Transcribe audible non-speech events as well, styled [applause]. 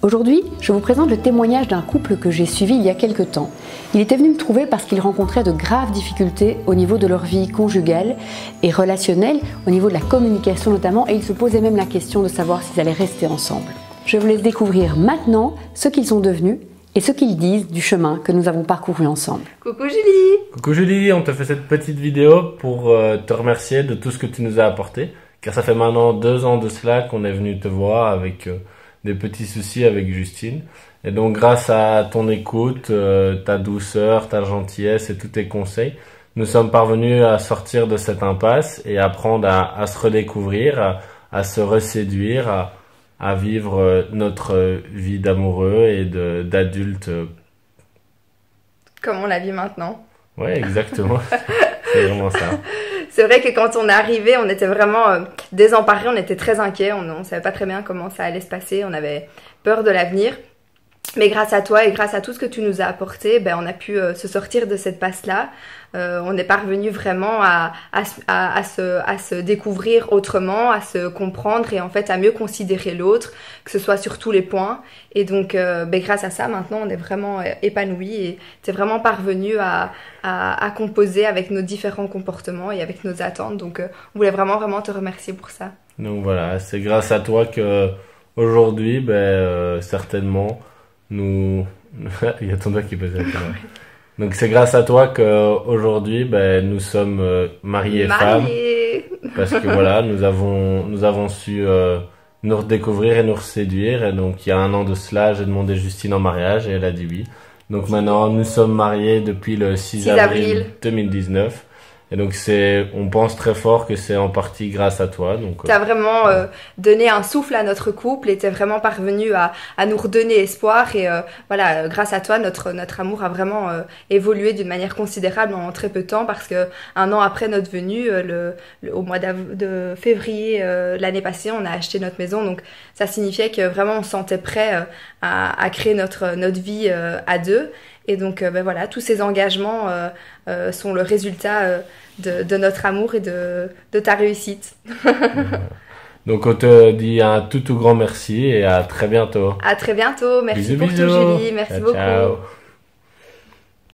Aujourd'hui, je vous présente le témoignage d'un couple que j'ai suivi il y a quelque temps. Il était venu me trouver parce qu'il rencontrait de graves difficultés au niveau de leur vie conjugale et relationnelle, au niveau de la communication notamment, et il se posait même la question de savoir s'ils allaient rester ensemble. Je vous laisse découvrir maintenant ce qu'ils sont devenus et ce qu'ils disent du chemin que nous avons parcouru ensemble. Coucou Julie Coucou Julie, on te fait cette petite vidéo pour euh, te remercier de tout ce que tu nous as apporté, car ça fait maintenant deux ans de cela qu'on est venu te voir avec... Euh, des petits soucis avec Justine. Et donc grâce à ton écoute, euh, ta douceur, ta gentillesse et tous tes conseils, nous sommes parvenus à sortir de cette impasse et apprendre à, se redécouvrir, à, se reséduire, à, à, vivre notre vie d'amoureux et d'adulte. Comme on la vit maintenant. Oui, exactement. [laughs] C'est vraiment ça c'est vrai que quand on est arrivé, on était vraiment euh, désemparés, on était très inquiets, on ne savait pas très bien comment ça allait se passer, on avait peur de l'avenir. Mais grâce à toi et grâce à tout ce que tu nous as apporté, ben, on a pu euh, se sortir de cette passe-là. Euh, on est parvenu vraiment à, à, à, se, à se découvrir autrement, à se comprendre et en fait à mieux considérer l'autre, que ce soit sur tous les points. Et donc, euh, ben, grâce à ça, maintenant, on est vraiment épanoui et c'est vraiment parvenu à, à, à, composer avec nos différents comportements et avec nos attentes. Donc, on voulait vraiment, vraiment te remercier pour ça. Donc voilà, c'est grâce à toi que aujourd'hui, ben, certainement, nous. [laughs] Il y a ton doigt qui pose la Donc c'est grâce à toi qu'aujourd'hui, ben, nous sommes euh, mariés et femmes. Parce que voilà, nous avons, nous avons su euh, nous redécouvrir et nous séduire. Et donc il y a un an de cela, j'ai demandé Justine en mariage et elle a dit oui. Donc maintenant, nous sommes mariés depuis le 6, avril 2019. Et donc c'est, on pense très fort que c'est en partie grâce à toi. Donc tu as vraiment euh, donné un souffle à notre couple et t'es vraiment parvenu à, à, nous redonner espoir et euh, voilà, grâce à toi notre notre amour a vraiment euh, évolué d'une manière considérable en très peu de temps parce que un an après notre venue, le, au mois de février l'année passée, on a acheté notre maison. Donc ça signifiait que vraiment on se sentait prêt à, à créer notre notre vie à deux. Et donc, euh, ben voilà, tous ces engagements euh, euh, sont le résultat de, notre amour et de, ta réussite. [laughs] donc, on te dit un tout, tout grand merci et à très bientôt. À très bientôt. Merci pour tout, Julie. Merci beaucoup. Ciao.